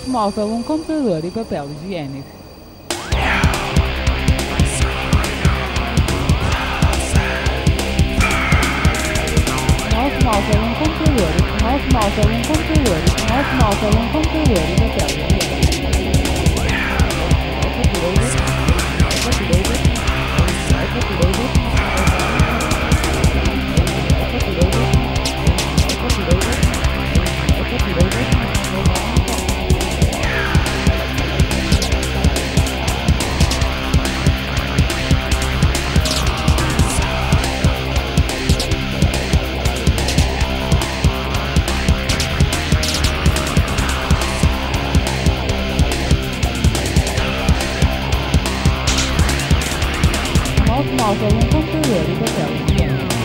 Automóvel, um computador e papel higiênico. Um automóvel, um computador, um automóvel, um computador, um automóvel, um Um automóvel, um computador e papel higiênico.